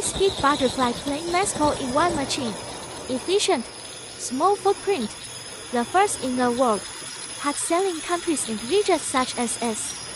high-speed butterfly plane mask all in one machine. Efficient, small footprint, the first in the world. Hot selling countries in regions such as S.